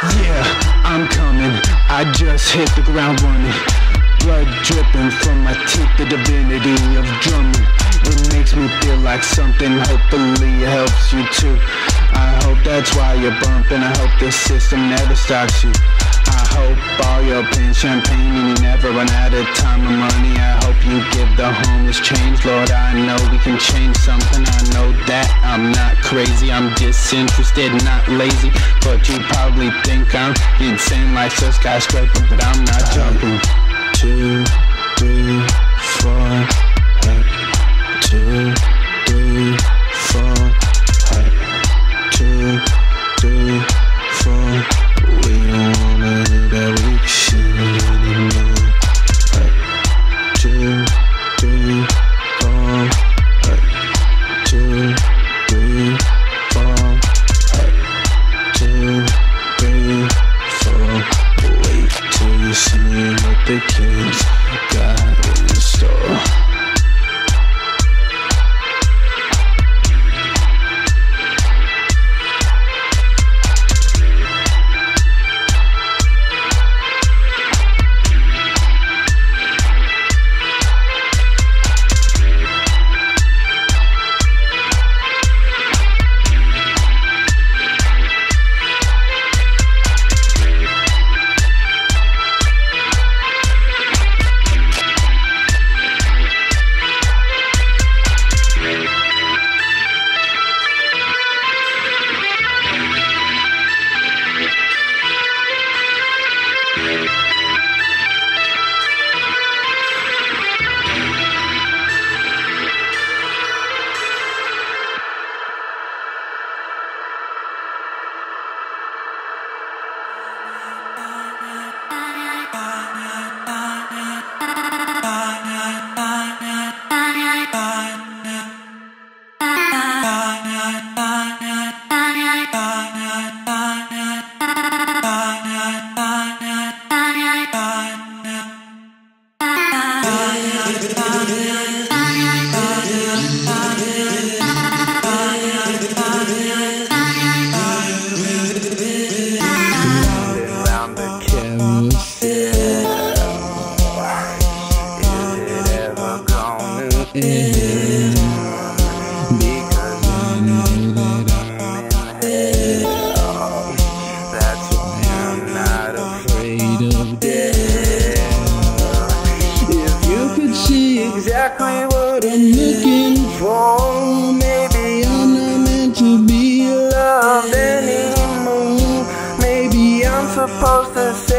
Yeah, I'm coming. I just hit the ground running. Blood dripping from my teeth, the divinity of drumming. It makes me feel like something, hopefully it helps you too. I hope that's why you're bumping, I hope this system never stops you. I hope all your pins champagne and you never run out of time or money. You give the homeless change, Lord. I know we can change something. I know that I'm not crazy. I'm disinterested, not lazy. But you probably think I'm insane like a skyscraper, but I'm not jumping. Two, three, four. body, body. she exactly what I'm looking for. Oh, maybe I'm not meant to be loved anymore. Maybe I'm supposed to.